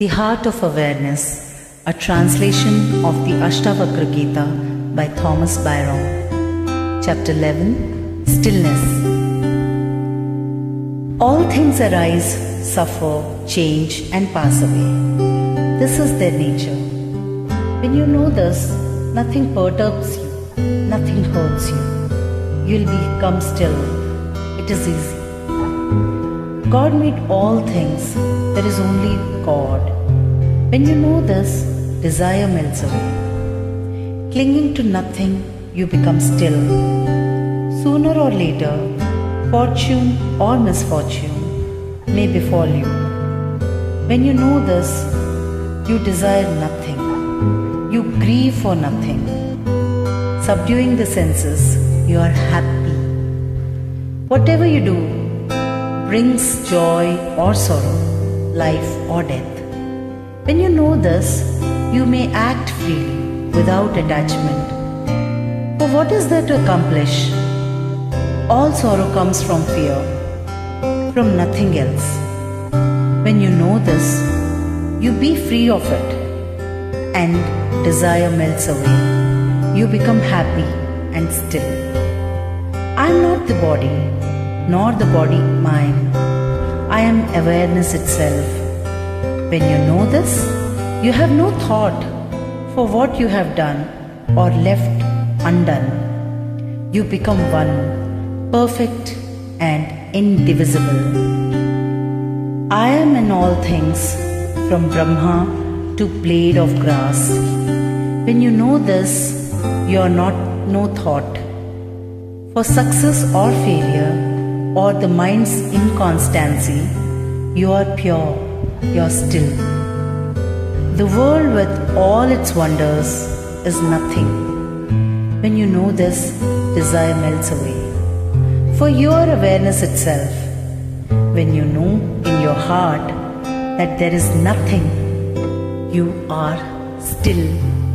The Heart of Awareness, a translation of the Ashtavakra Gita by Thomas Byrom. Chapter 11 Stillness. All things arise, suffer, change, and pass away. This is their nature. When you know this, nothing perturbs you, nothing hurts you. You'll become still. It is easy. God made all things. There is only God. When you know this, desire melts away. Clinging to nothing, you become still. Sooner or later, fortune or misfortune may befall you. When you know this, you desire nothing. You grieve for nothing. Subduing the senses, you are happy. Whatever you do, brings joy or sorrow, life or death. When you know this, you may act freely without attachment. For what is there to accomplish? All sorrow comes from fear, from nothing else. When you know this, you be free of it, and desire melts away. You become happy and still. I am not the body, nor the body mine. I am awareness itself. When you know this, you have no thought for what you have done or left undone. You become one, perfect and indivisible. I am in all things, from Brahma to blade of grass. When you know this, you are not no thought for success or failure or the mind's inconstancy, you are pure, you are still. The world with all its wonders is nothing. When you know this, desire melts away. For your awareness itself, when you know in your heart that there is nothing, you are still.